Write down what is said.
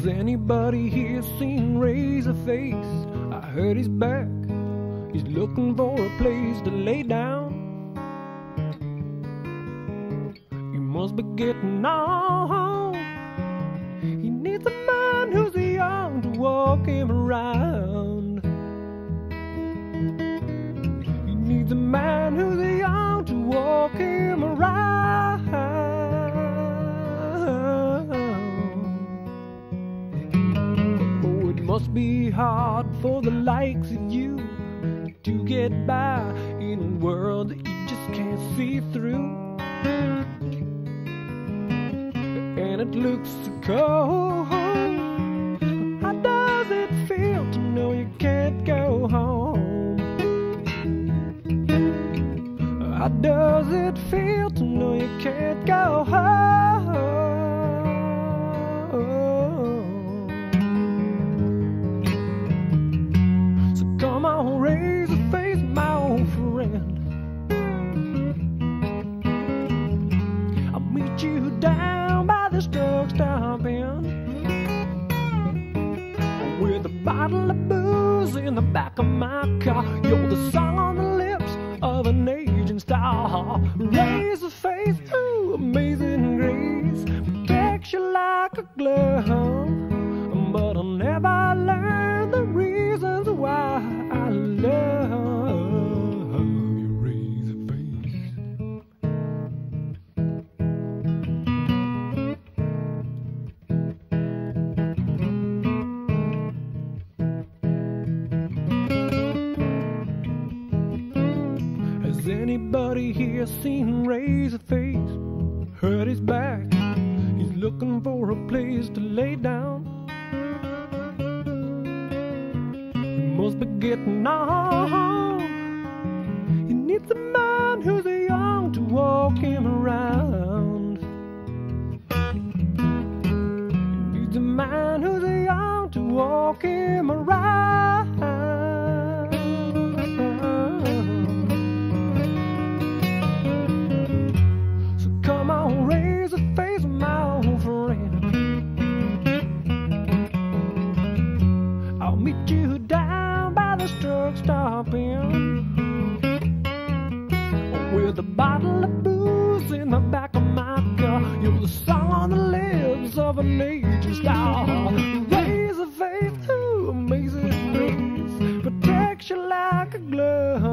Has anybody here seen Razorface? I heard he's back. He's looking for a place to lay down. He must be getting on. He needs a man who's young to walk him around. He needs a man who's must be hard for the likes of you to get by in a world that you just can't see through. And it looks so cold. How does it feel to know you can't go home? How does it feel to know you can't go home? With a bottle of booze in the back of my car. You're the song on the lips of an aging star. Raise a anybody here seen Razorface? Hurt his back. He's looking for a place to lay down. He must be getting on. He needs a with a bottle of booze in the back of my car. You're the song on the lips of a major star. Razor Face to amazing grace, protects you like a glove.